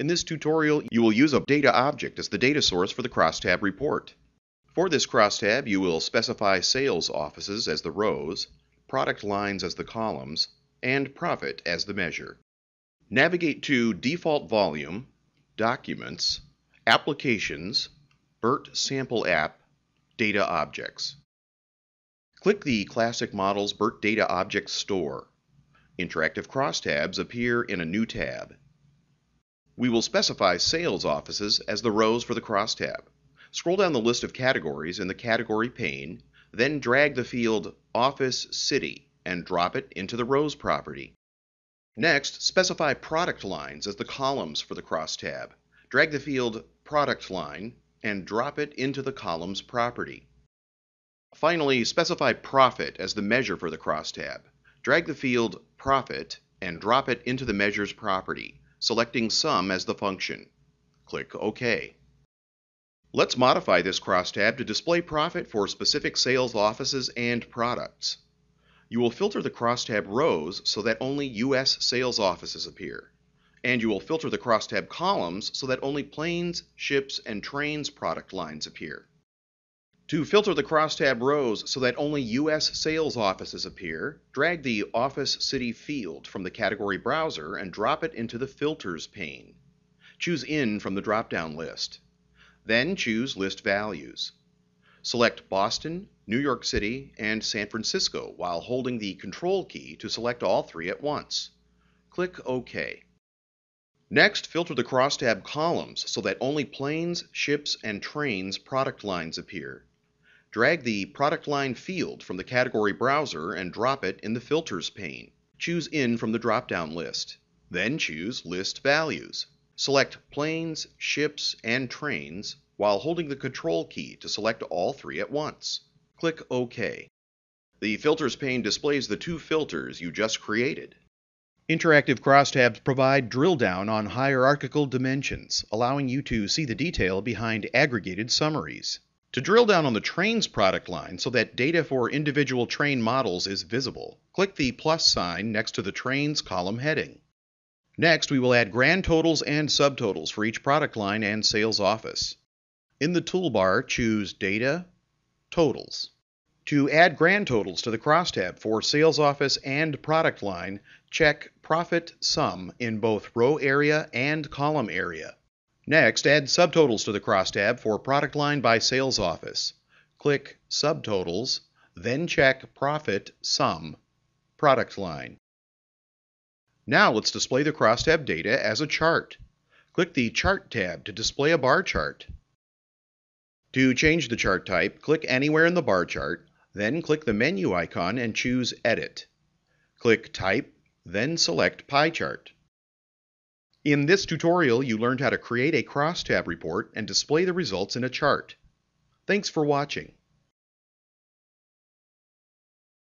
In this tutorial, you will use a data object as the data source for the crosstab report. For this crosstab, you will specify sales offices as the rows, product lines as the columns, and profit as the measure. Navigate to Default Volume, Documents, Applications, BIRT Sample App, Data Objects. Click the Classic Models BIRT Data Objects Store. Interactive crosstabs appear in a new tab. We will specify sales offices as the rows for the crosstab. Scroll down the list of categories in the category pane, then drag the field Office City and drop it into the rows property. Next, specify product lines as the columns for the crosstab. Drag the field Product Line and drop it into the columns property. Finally, specify profit as the measure for the crosstab. Drag the field Profit and drop it into the measures property selecting sum as the function. Click OK. Let's modify this crosstab to display profit for specific sales offices and products. You will filter the crosstab rows so that only U.S. sales offices appear. And you will filter the crosstab columns so that only planes, ships, and trains product lines appear. To filter the crosstab rows so that only U.S. sales offices appear, drag the Office City field from the category browser and drop it into the Filters pane. Choose In from the drop-down list. Then choose List Values. Select Boston, New York City, and San Francisco while holding the Control key to select all three at once. Click OK. Next, filter the crosstab columns so that only planes, ships, and trains product lines appear. Drag the product line field from the category browser and drop it in the Filters pane. Choose In from the drop-down list. Then choose List Values. Select Planes, Ships, and Trains while holding the Control key to select all three at once. Click OK. The Filters pane displays the two filters you just created. Interactive crosstabs provide drill down on hierarchical dimensions, allowing you to see the detail behind aggregated summaries. To drill down on the trains product line so that data for individual train models is visible, click the plus sign next to the trains column heading. Next, we will add grand totals and subtotals for each product line and sales office. In the toolbar, choose Data, Totals. To add grand totals to the crosstab for sales office and product line, check Profit Sum in both row area and column area. Next, add subtotals to the crosstab for product line by sales office. Click Subtotals, then check Profit Sum, Product Line. Now let's display the crosstab data as a chart. Click the Chart tab to display a bar chart. To change the chart type, click anywhere in the bar chart, then click the menu icon and choose Edit. Click Type, then select Pie Chart. In this tutorial, you learned how to create a crosstab report and display the results in a chart. Thanks for watching.